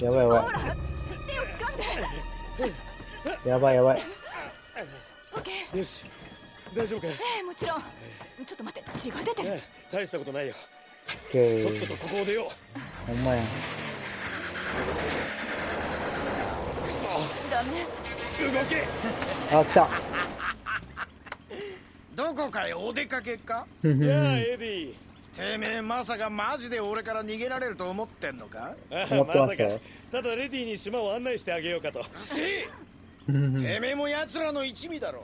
やばいやばほら手を掴んでい。やばいやばい。オッケー。よし。大丈夫かええもちろん。ちょっと待って。血が出てる。ええ大したことないよ。オッケとっとーとここを出よう。ほんまや。んくそ。ダメ。動け。あ来た。どこかへお出かけか？ふんふん。やあエディてめえまさかマジで俺から逃げられると思ってんのか？あ思ってままさか。しただレディに島を案内してあげようかと。せえてめえも奴らの一味だろ。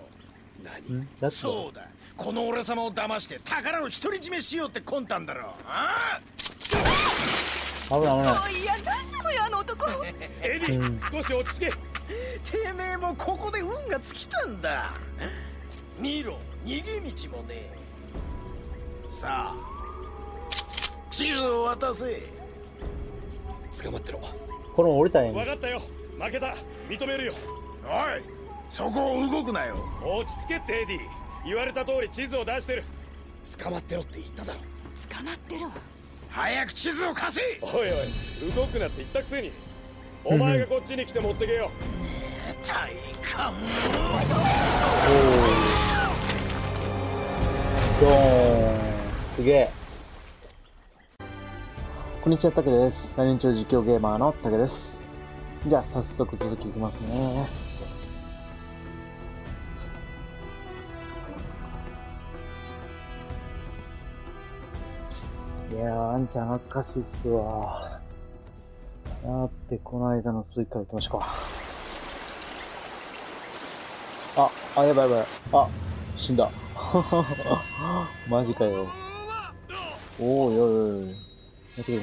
何？そうだ。この俺様を騙して宝の独り占めしようって魂胆だろ。あ危ない危ない。いやなんなのよあの男。エディ少し落ち着け。てめえもここで運が尽きたんだ。見ろ逃げ道もねえ。さあ地図を渡せ。捕まってろ。これも降りたらええね。分かったよ。負けた。認めるよ。おいそこを動くなよ。落ち着けってエディ。言われた通り地図を出してる。捕まってろって言っただろ。捕まってるわ早く地図を貸せ。おいおい動くなって言ったくせに。お前がこっちに来て持ってけよ。体感ドーン。すげえこんにちは、たけです。来年長実況ゲーマーのたけです。じゃあ、早速続きいきますね。いやー、あんちゃん懐かしいっすわ。だって、この間のスイカ行きましょうか。あ、あ、やばいやばい。あ、死んだ。マジかよ。おーいおいおい。やってくれ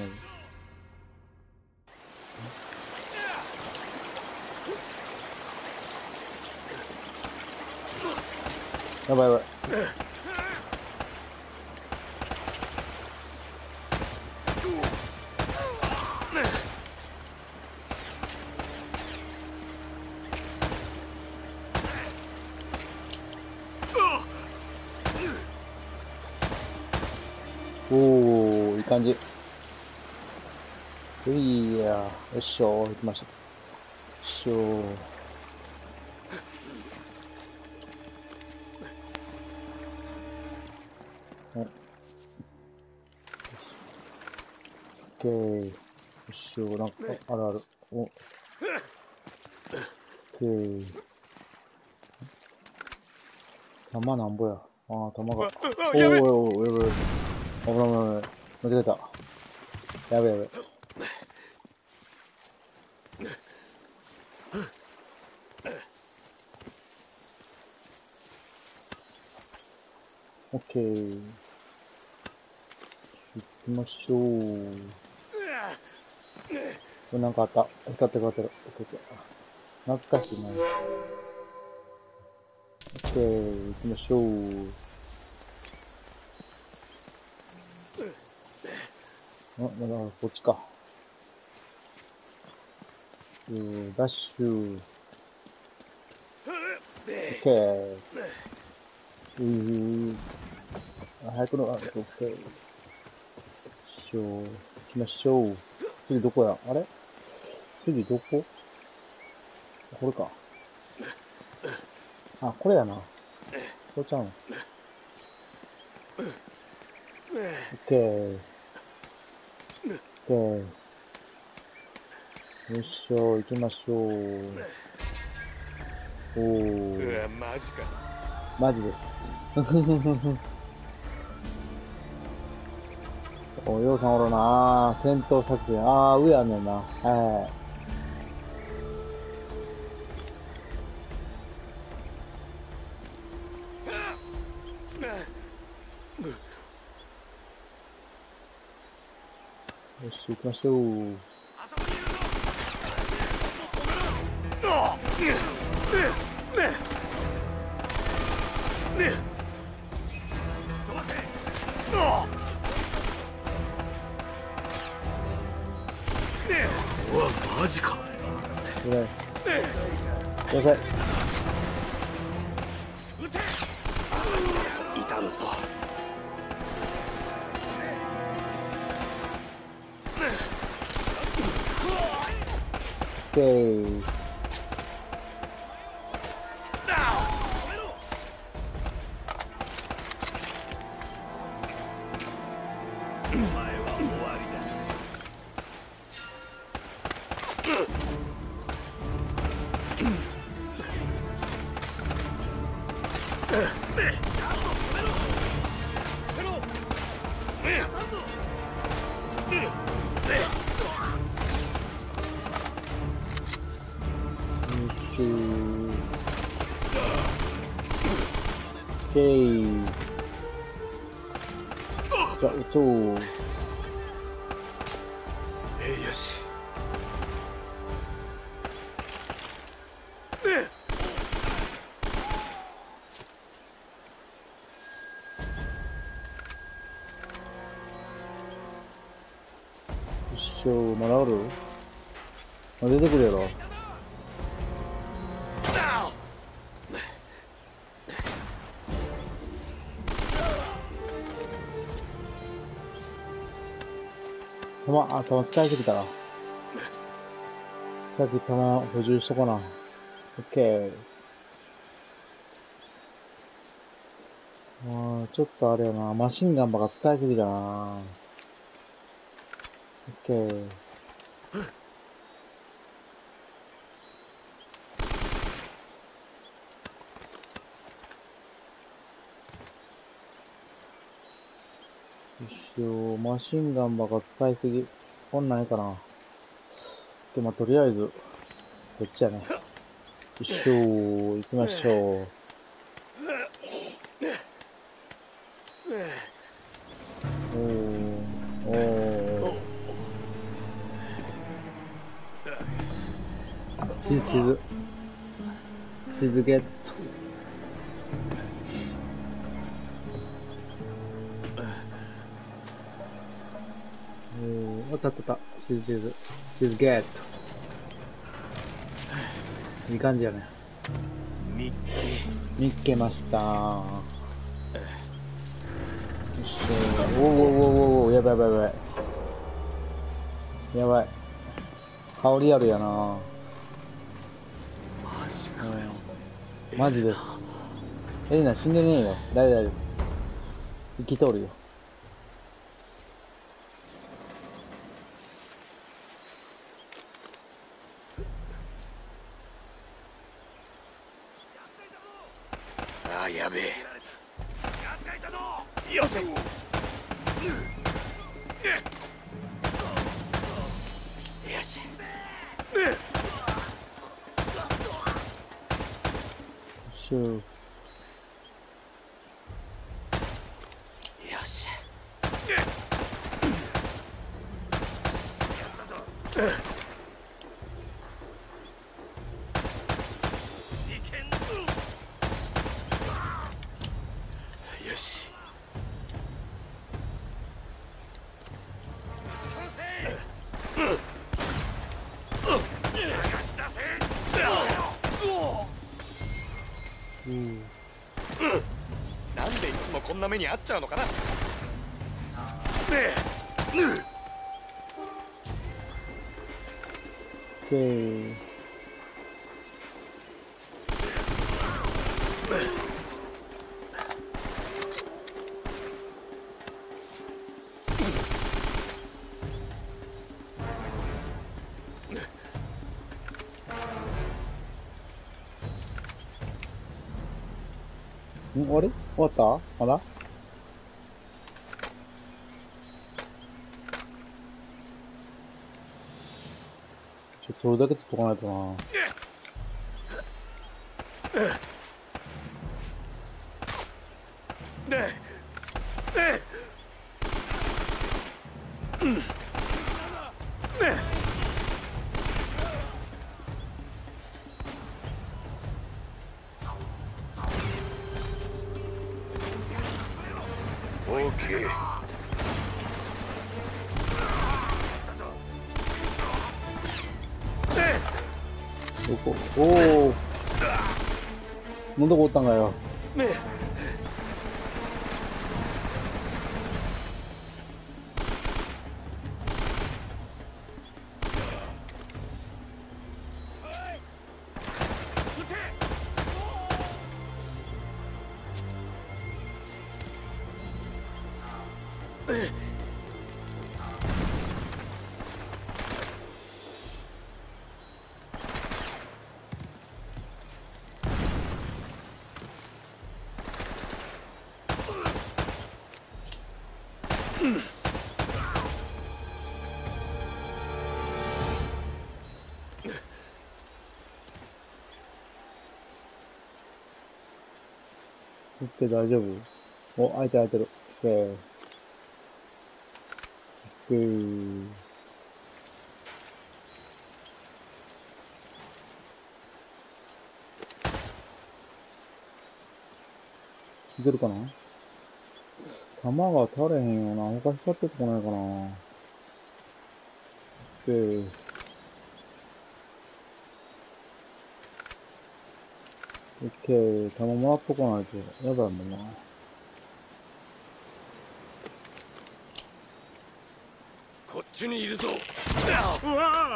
ういや、よっしょ、行きました。よっしょ。おオッケー。よっしょ、なんか、あるある。お。オッケー。弾なんぼや。ああ、弾が。おーやべえおーおーやべえ。危ない危ない危ない。間違えた。やべえやべえ。オッケー。行きましょう。なんかあった。光って光ってる。オッケーオッケー懐かしいな。オッケー、行きましょう。あ、まだこっちか。えー、ダッシュ。オッケー。うー。あ、早くの、あ、オッケー。よいしょ。行きましょう。次どこや？あれ？次どこ？これか。あ、これやな。これちゃうの？オッケー。オッケー。よいしょ、行きましょう。おうー、わマジかマジです。お、ようさんおるな戦闘作戦。あー、上やねんな。はい。よし、行きましょう。うくだ一生まだおるあ出てくるやろ。弾、あ、弾使いすぎたな。さっき弾補充しとこな。オッケー。あーちょっとあれやな。マシンガンばっか使いすぎだな。オッケー。一応、マシンガンばか使いすぎ。こんなんないかな。でもとりあえず、こっちやね。一緒、行きましょう。地図。地図ゲット。おー、あったあったあった。地図地図。地図ゲット。いい感じやね。ミッ見っけましたよっしゃおおおおおやばいやばいやばい。やばい。香りあるやなマジかよマジです。エリナ死んでねえよ。誰だよ。生きとるよ。ああやべえよせよしシュー。よしよしうん。なんでいつもこんな目に遭っちゃうのかな。オッケー。ん終わり終わったまだちょっとそれだけ取っとかないとな。うん。おおなんどこおったんかよ。オッケー、大丈夫？お、開いてる開いてる。オッケー。オッケー。いけるかな？弾が足れへんよな。他光ってこないかな。オッケー。オッケー。弾もらっとかないと。やだんだな。こっちにいるぞ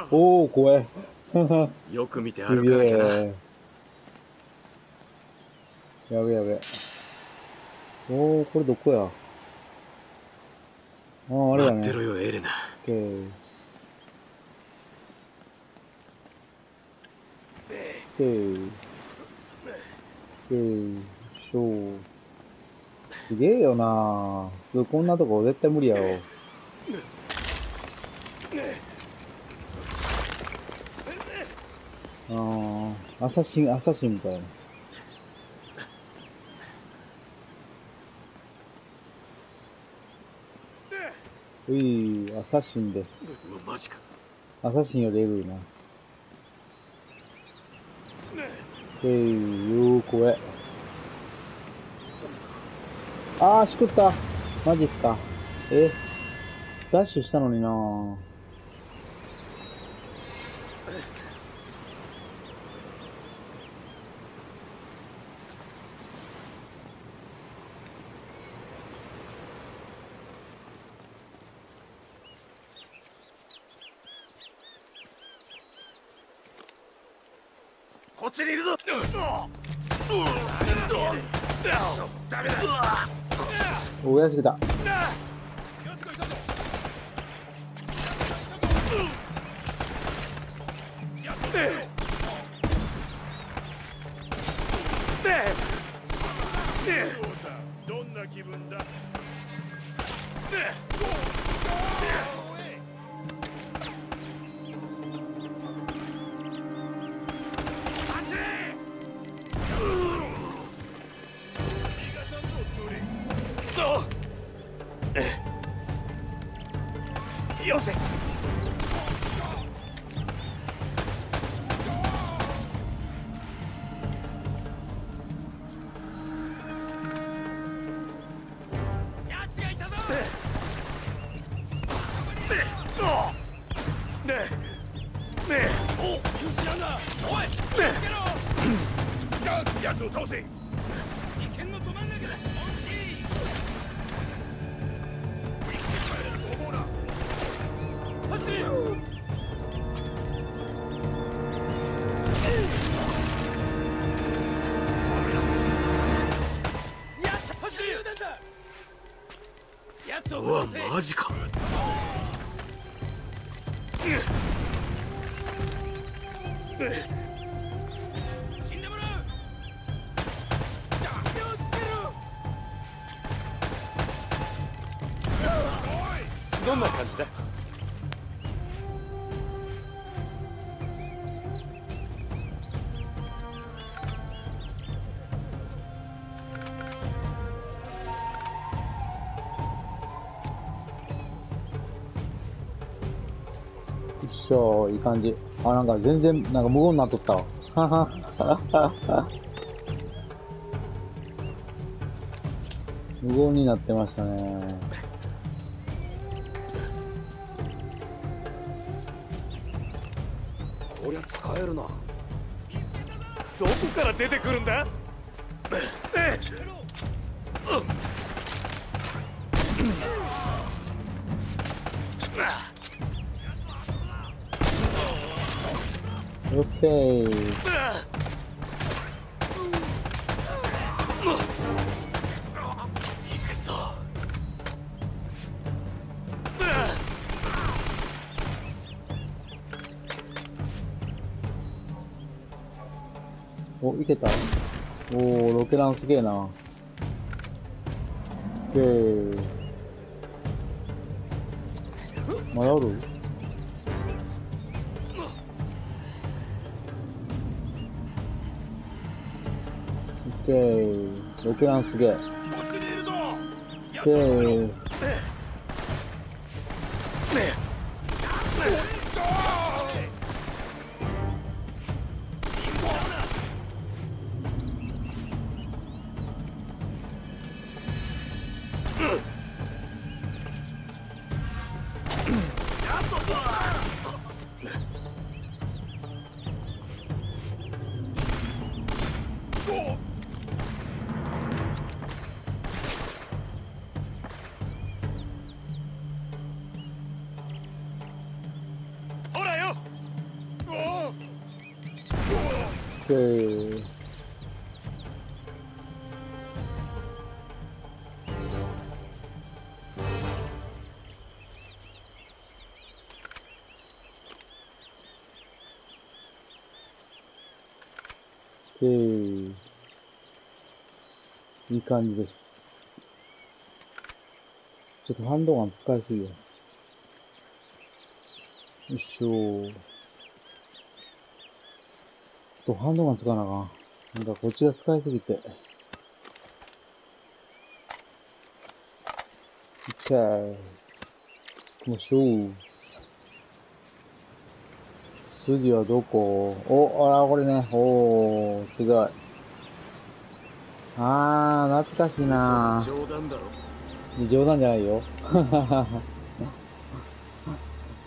おー、怖え。よく見てす歩かなげきゃなえ。やべやべ。おー、これどこや？あー、あれやね。待ってろよエレナオッケー。オッケー。オッケー。しょう。すげえよなぁ。こんなとこ絶対無理やろ。あー、アサシン、アサシンみたいな。うい、アサシンです。マジかアサシンよりエグいな。えい、よー、怖え。あー、しくった。マジっすか。えダッシュしたのになぁ。こっちにいるぞダメだおやすどんな感じだ？一緒、いい感じ。あ、なんか全然、なんか無言になっとったわ。はは。無言になってましたね。こりゃ使えるな。どこから出てくるんだ？オいけた。おー、ロケランすげえな。オッケー。まだおるオッケー。ロケランすげえ。こっちにで、いい感じです。ちょっとハンドガン使いすぎよ。よいしょと、ハンドガン使わなあかん。なんかこっちが使いすぎて。いっちゃい。行きましょう。次はどこ？お、あら、これね。おー、すごい。あー、懐かしいな冗談だろ冗談じゃないよ。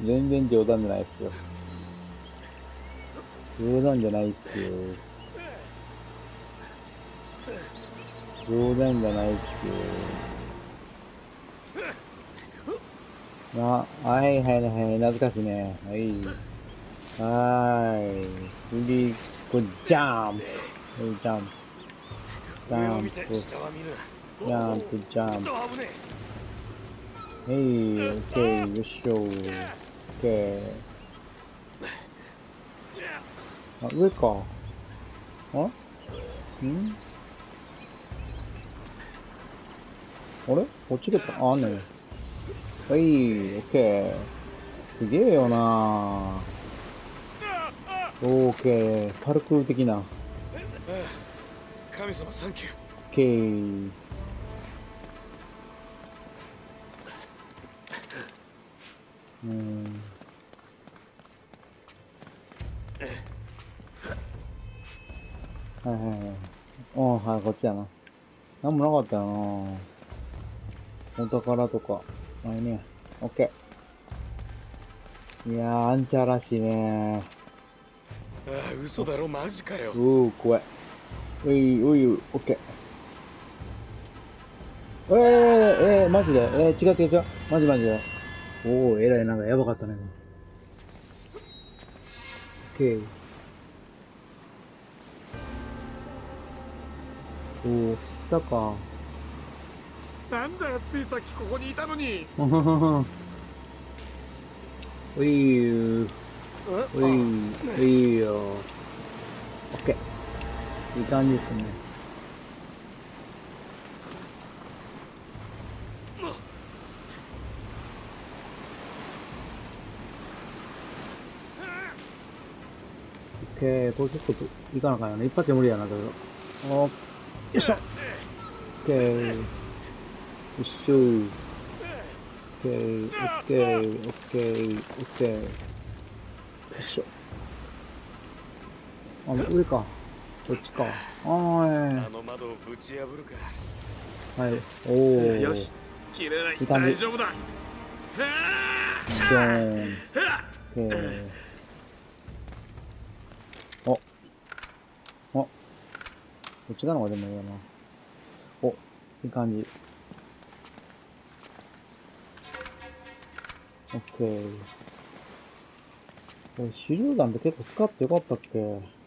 全然冗談じゃないですよ。冗談じゃないっすよ。冗談じゃないっすよ。あ、はいはいはい、懐かしいね。はい。はーい。次、これ、ジャンプ。ジャンプ。ジャンプ。ジャンプ、ジャンプ。はい、オッケー、よっしょオッケー。あ、上か。あ？ん？あれ？こっちでか、あ、んね。はい、オッケー。すげえよなオッケー、パルクール的な。神様サンキューッケー。うーん。はいはいはい。おーはい、こっちやな。なんもなかったよなお宝とか。ないね。オッケー。いやー、アンチャーらしいねああ嘘だろマジかようー、怖い。うい、うい、オッケー。えー、えー、マジで？えー、違う違う違う。マジマジで。おー、えらい、なんかやばかったね。オッケー。おー、来たか。なんだよついさっきここにいたのにふふふふ。ういうー。うい、いよ。オッケー。いい感じですね。オッケー、これ結構いかなあかんよね。一発で無理やな、だけど。およいしょ。オッケー。よっしょー。オッケー、オッケー、オッケー、オッケー。よいしょ。あ、上か。こっちか。あはの窓をぶち破るか。はい。おー。よし切れないいい感じ大丈夫だドーン。お。お。こっち側の方がでもいいよな。お。いい感じ。オッケー。手榴弾って結構使ってよかったっけ？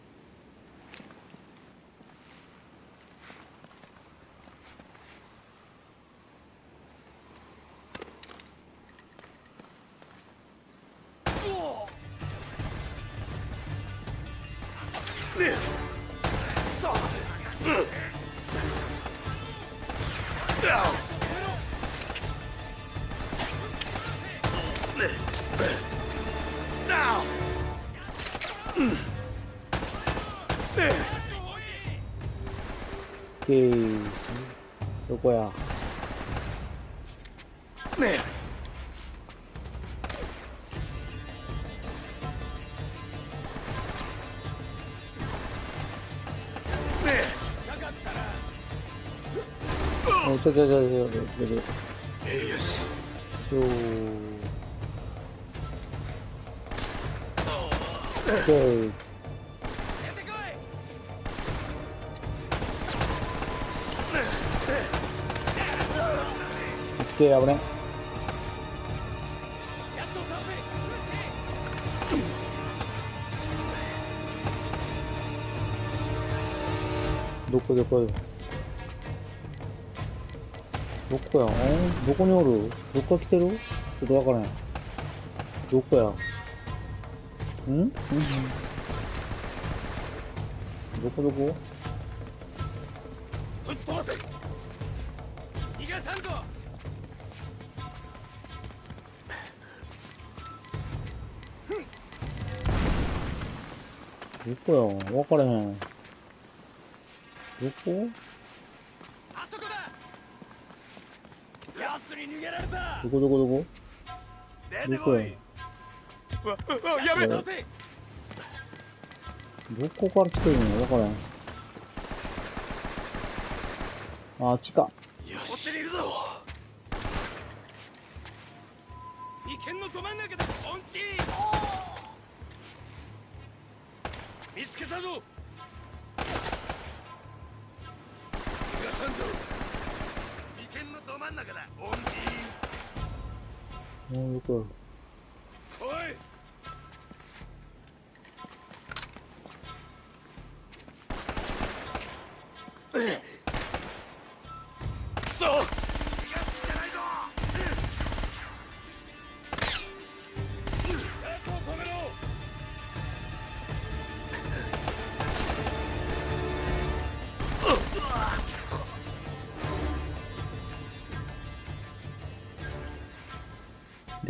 オッケケー。どこやねえねお、ちょちょちょちょちオッケー、危ね。どこどこよ。どこや？んどこにおる？どっから来てる？ちょっとわからん。どこや？ん？ん？どこ？どこ？こやんわからへん。どこ？あそこだ。奴に逃げられた。どこどこどこ？出てこい。わわやめ倒せどこから来てるのわからへん。あ、あっちか。よこっしちにいるぞ眉間のど真ん中だ。オンチ見つけたぞ。逃がさんぞ。眉間のど真ん中だオンチもうど。こおい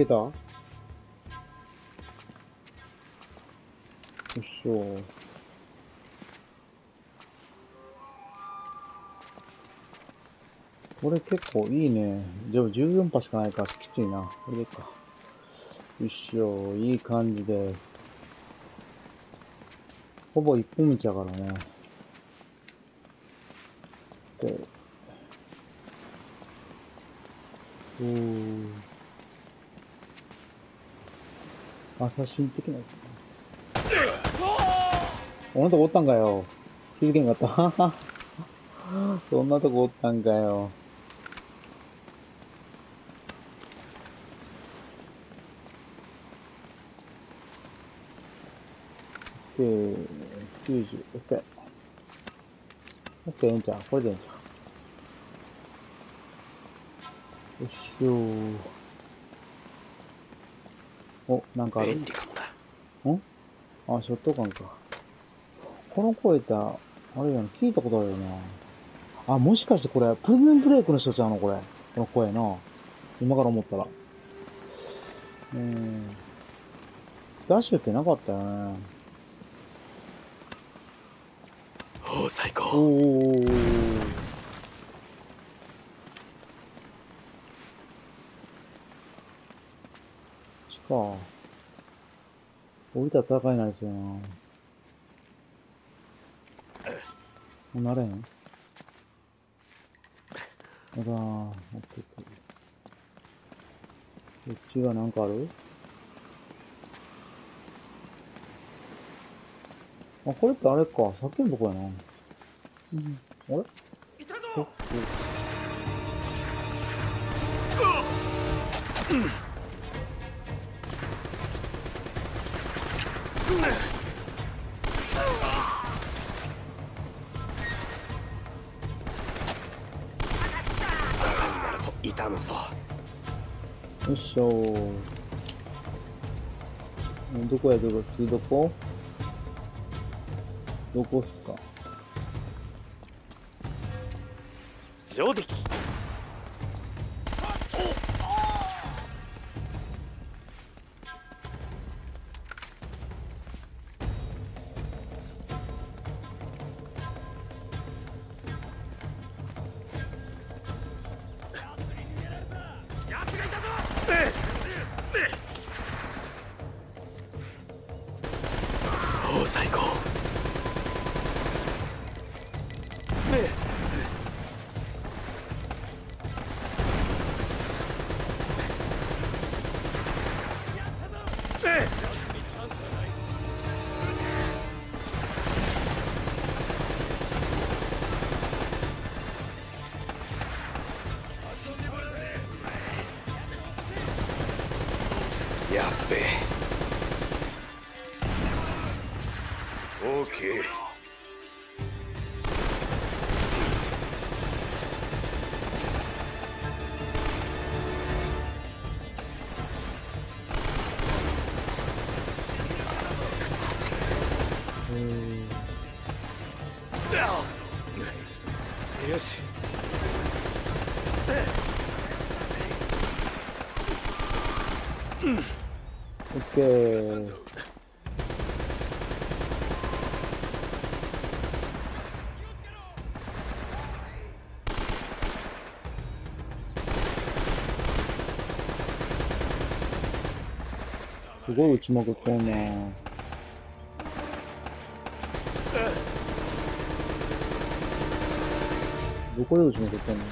けた？よっしょ。これ結構いいね。でも14波しかないからきついな。これでいいか。よっしょ。いい感じです。ほぼ一本道やからね。で、うーん。アサシン的なやつこんなとこおったんかよ。気づけんかった。そんなとこおったんかよ。で、90、OK。OK、ええんちゃう？これでええんちゃう？よっしょー。お、なんかある便利かもだん？あ、ショットガンか。この声って、あれやな、聞いたことあるよな。あ、もしかしてこれ、プレゼンブレイクの人ちゃうの？これ。この声な。今から思ったら。うーん。ダッシュってなかったよね。おお最お高ー。しか。降りたら戦いになりそうやな。もうなれへんあらー、こっちがなんかある？あ、これってあれか。さっきのとこやな。うん。あれ？いたおぞ痛むぞ。よっしょ。ー。どこやどこ次どこ？どこっすか？上出来べ。オすごい打ちまくってんなどこで打ちまくってんのど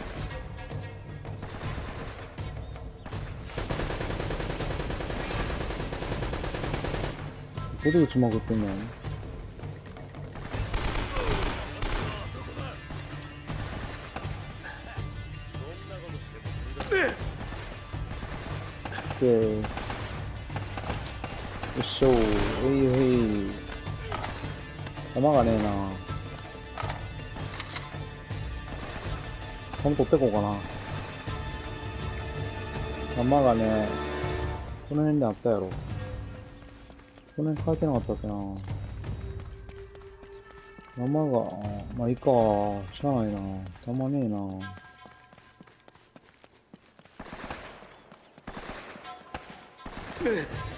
こで打ちまくってんのっしょー、えいえい。弾がねえな。弾取ってこうかな。弾がね、この辺にあったやろ。この辺書いてなかったっけな。弾が、まあいいか。しゃあないな。弾ねえな。く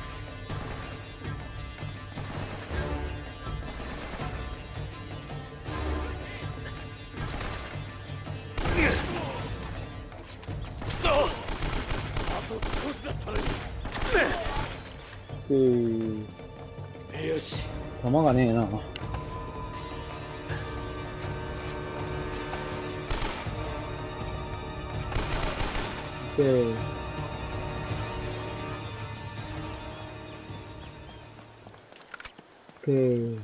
オッケー。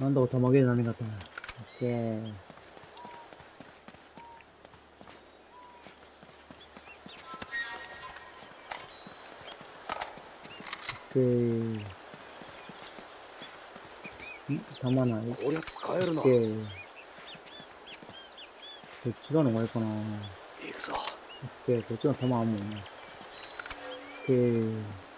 なんだか弾ゲー何があったな。オッケー。オッケー。ん弾ない。オッこりゃ使えるなケー。どっちがのがいいかな。行くぞオッケー、こっちの弾あんもんね。オッケー。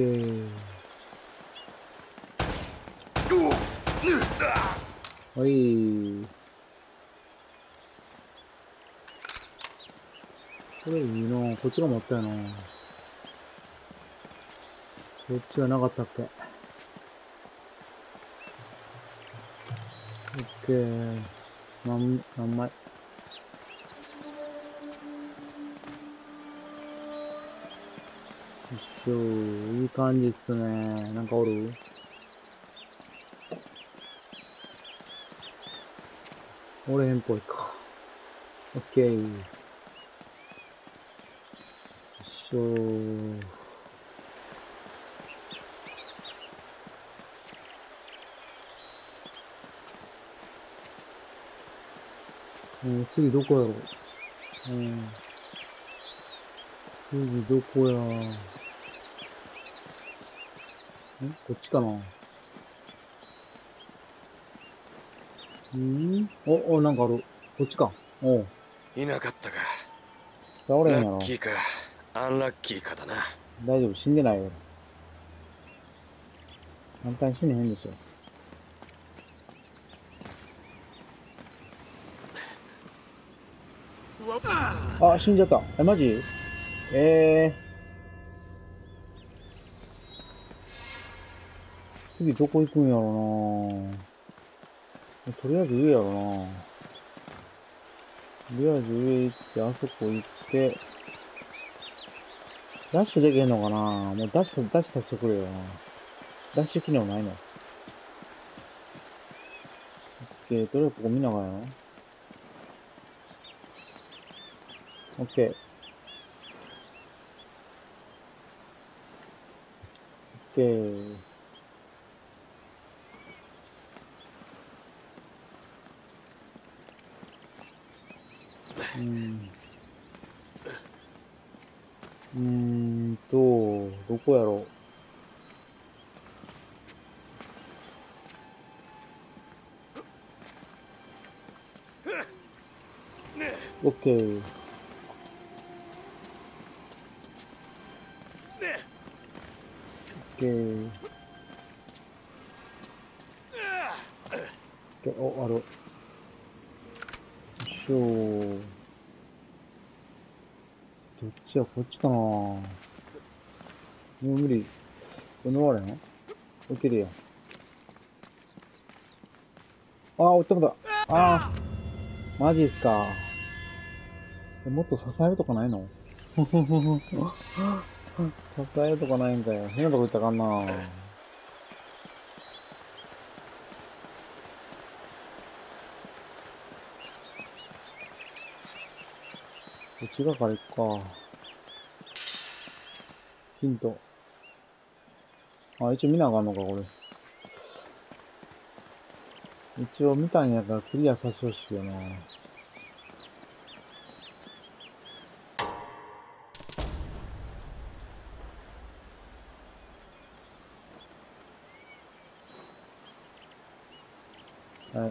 オッケー。はい。これいいなこっちが持ったよなこっちがなかったっけオッケー。何、何枚しょいい感じっすね。なんかおる？おれへんっぽいか。オッケー。よいしょうん、次どこやろう？ん。次どこや？こっちかなん？お、お、なんかある。こっちか。おう。いなかったか倒れへんやろラッ。キーかアンラッキーかだな大丈夫、死んでないよ。簡単に死ねへんでしょ。あ、死んじゃった。え、マジ？えー。次どこ行くんやろなとりあえず上やろなとりあえず上行って、あそこ行って、ダッシュできへんのかなもうダッシュ、ダッシュさせてくれよな。ダッシュ機能ないのオッケー、とりあえずここ見ながらやな。オッケー。オッケー。と、どこやろう。オッケー。オッケー。オッケーお、ある。よいしょどっちや、こっちかなもう無理。これ乗られへん？いけるやん。ああ、落ちたことああー、マジっすか。もっと支えるとかないの？支えるとかないんかよ。変なとこ行ったかんな内がかりか。ヒント。あ、一応見なあかんのか、これ。一応見たんやからクリアさせてほしいよな。はい。こ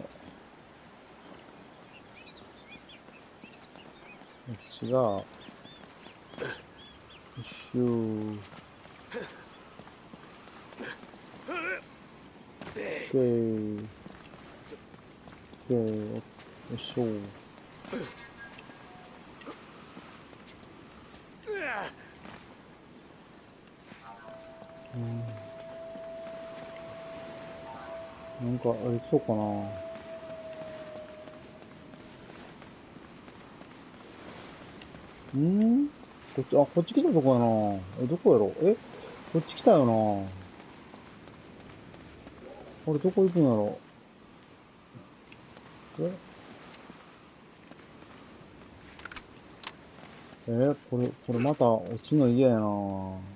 っちが、よいしょー。オッケー。オッケー。よいしょー。なんか、ありそうかなん？こっち、あ、こっち来たとこやなえ、どこやろえ？こっち来たよな俺どこ行くんやろうえ？えこれ、これまた落ちるの嫌やな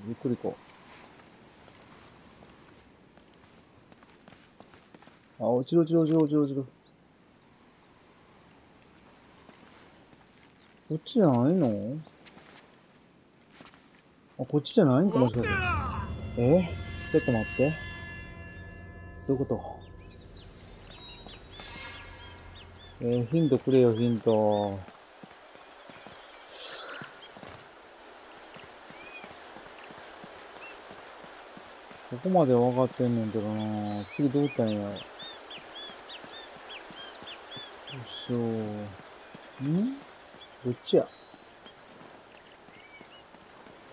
ゆっくり行こう。あ、落ちる落ちる落ちる落ちる落ちる。こっちじゃないの？あ、こっちじゃないんかもしれない。え？ちょっと待って。どういうこと？えー、ヒントくれよ、ヒント。ここまで分かってんねんけどな。次どうったんや。よいしょ。ん？どっちや？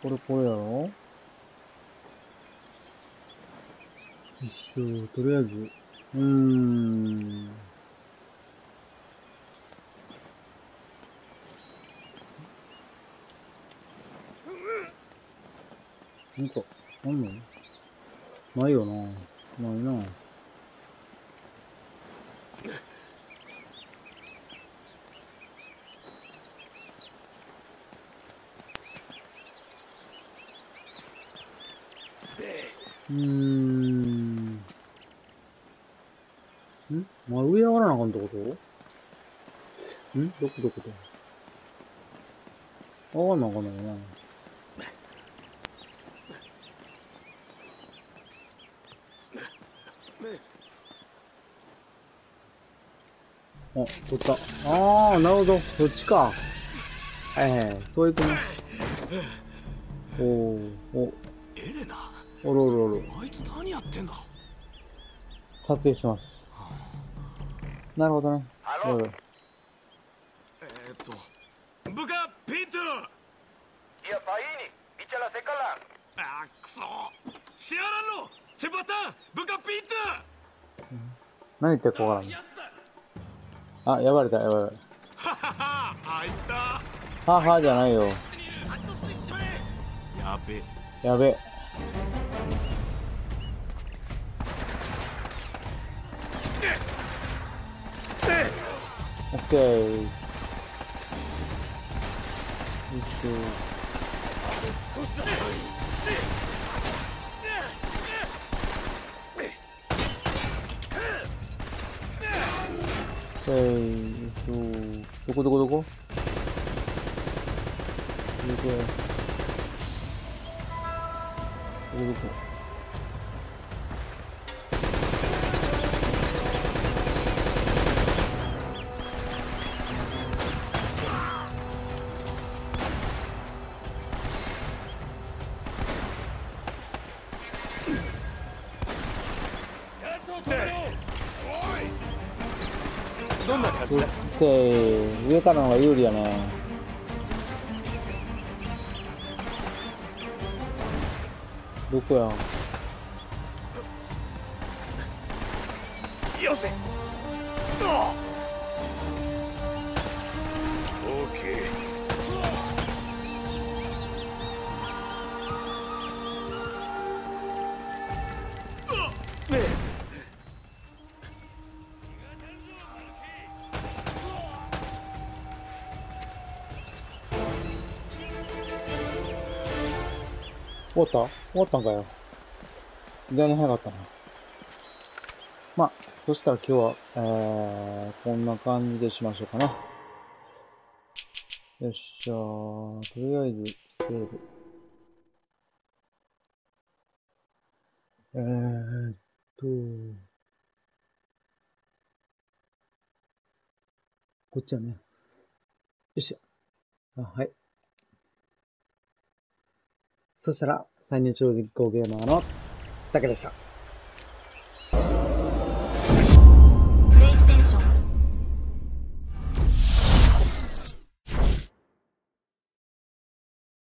これこれやろ？一生とりあえず。うーん。なんか、あんの？ないよな。ないな。うーん。ん真上上がらなあかんってことんどこどこど上がんなあかんのかなあ、取った。ああ、なるほど。そっちか。はいはい。そういうことね。おー、お、エレナおるおるおる。あいつ何やってんだ撮影します。なるほどね。おるえー、っと部下ピート Ia Faini, bice la Secalan. あーくそシアランのチェバタン部下ピー何言ってるかわからん。あ、やばれた、やばれはははあいたた。ははじゃないよ。やべやべ。オッケー。よいしょ。 에이, 요, 요거, 요거, 요거. 요거. 요거, 요거. 上からの方が有利やね。どこやん？よせ。オーケ終わった終わったんかよ。意外に早かったな。まあ、そしたら今日は、えー、こんな感じでしましょうかな。よっしゃー。とりあえず、セーブ。えーっと、こっちはね。よっしゃ。あ、はい。そしたら、最年長実行ゲーマーの竹でした。